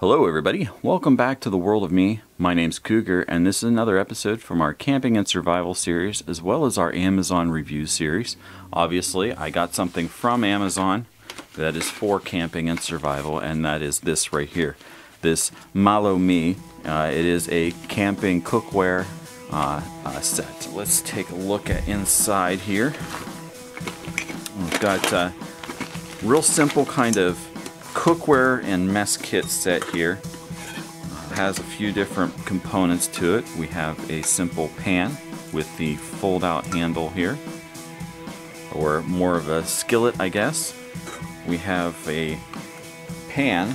Hello, everybody. Welcome back to the world of me. My name's Cougar, and this is another episode from our Camping and Survival series, as well as our Amazon review series. Obviously, I got something from Amazon that is for camping and survival, and that is this right here. This MalloMe. Uh, it is a camping cookware uh, uh, set. Let's take a look at inside here. We've got a real simple kind of cookware and mess kit set here. It has a few different components to it. We have a simple pan with the fold out handle here, or more of a skillet, I guess. We have a pan,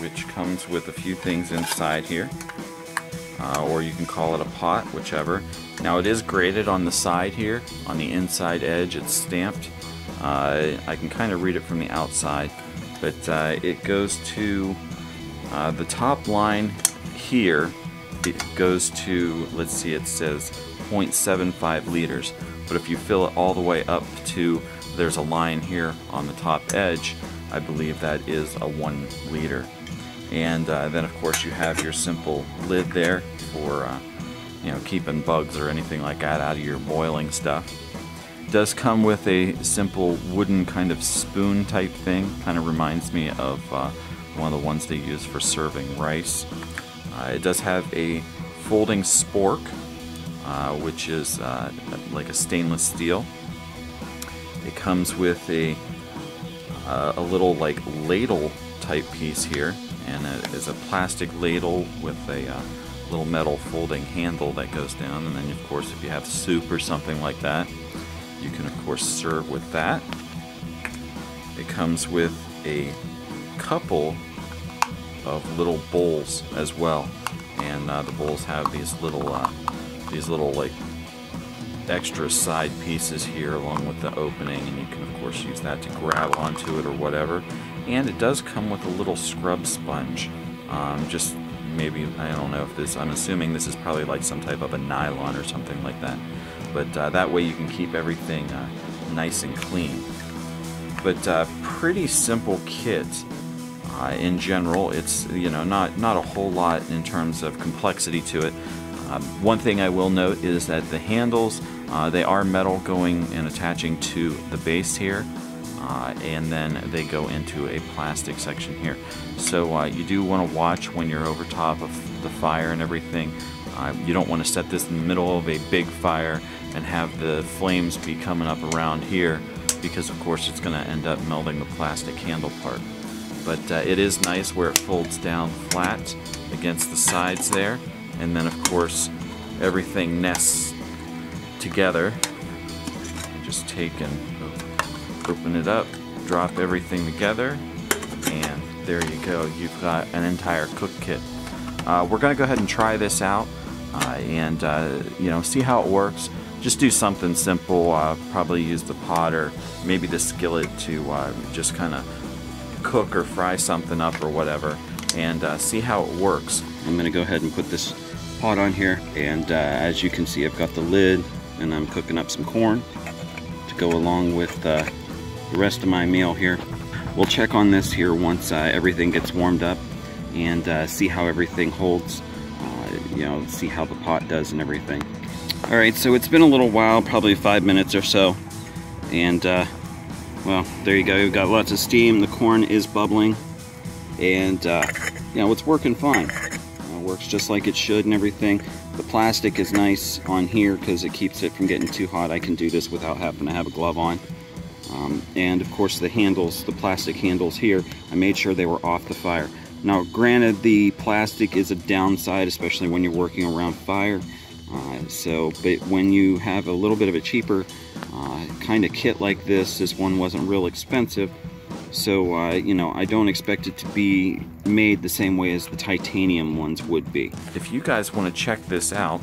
which comes with a few things inside here, uh, or you can call it a pot, whichever. Now it is graded on the side here, on the inside edge, it's stamped. Uh, I can kind of read it from the outside but uh, it goes to uh, the top line here. It goes to let's see it says 0.75 liters. But if you fill it all the way up to there's a line here on the top edge I believe that is a one liter. And uh, then of course you have your simple lid there for uh, you know keeping bugs or anything like that out of your boiling stuff does come with a simple wooden kind of spoon type thing. Kind of reminds me of uh, one of the ones they use for serving rice. Uh, it does have a folding spork, uh, which is uh, like a stainless steel. It comes with a uh, a little like ladle type piece here, and it is a plastic ladle with a uh, little metal folding handle that goes down. And then, of course, if you have soup or something like that, you can of course serve with that. It comes with a couple of little bowls as well, and uh, the bowls have these little uh, these little like extra side pieces here along with the opening, and you can of course use that to grab onto it or whatever. And it does come with a little scrub sponge, um, just maybe I don't know if this. I'm assuming this is probably like some type of a nylon or something like that but uh, that way you can keep everything uh, nice and clean. But uh, pretty simple kit uh, in general. It's you know not not a whole lot in terms of complexity to it. Um, one thing I will note is that the handles uh, they are metal going and attaching to the base here. Uh, and then they go into a plastic section here. So you do want to watch when you're over top of the fire and everything. you don't want to set this in the middle of a big fire and have the flames be coming up around here because of course it's going to end up melting the plastic handle part. But uh, it is nice where it folds down flat against the sides there and then of course everything nests together. Just take and open it up, drop everything together and there you go. You've got an entire cook kit. Uh, we're going to go ahead and try this out uh, and uh, you know see how it works just do something simple. Uh, probably use the pot or maybe the skillet to uh, just kind of cook or fry something up or whatever and uh, see how it works. I'm going to go ahead and put this pot on here and uh, as you can see I've got the lid and I'm cooking up some corn to go along with uh, the rest of my meal here. We'll check on this here once uh, everything gets warmed up and see how everything holds, you know, see how the pot does and everything. All right, so it's been a little while, probably five minutes or so. And, uh, well, there you go. We've got lots of steam. The corn is bubbling. And, uh, you know, it's working fine. Uh, works just like it should and everything. The plastic is nice on here because it keeps it from getting too hot. I can do this without having to have a glove on. Um, and, of course, the handles, the plastic handles here, I made sure they were off the fire. Now, granted, the plastic is a downside, especially when you're working around fire. Uh, so, but when you have a little bit of a cheaper uh, kind of kit like this, this one wasn't real expensive. So, uh, you know, I don't expect it to be made the same way as the titanium ones would be. If you guys want to check this out,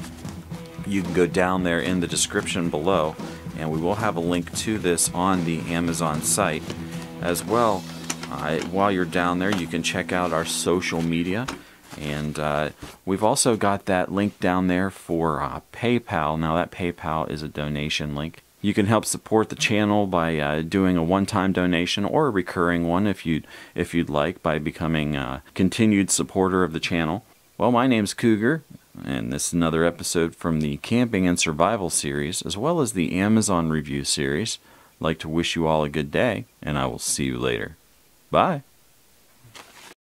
you can go down there in the description below, and we will have a link to this on the Amazon site. As well, uh, while you're down there, you can check out our social media. And uh, we've also got that link down there for uh, PayPal. Now, that PayPal is a donation link. You can help support the channel by uh, doing a one-time donation or a recurring one if you if you'd like by becoming a continued supporter of the channel. Well, my name's Cougar, and this is another episode from the Camping and Survival series, as well as the Amazon review series. I'd like to wish you all a good day, and I will see you later. Bye.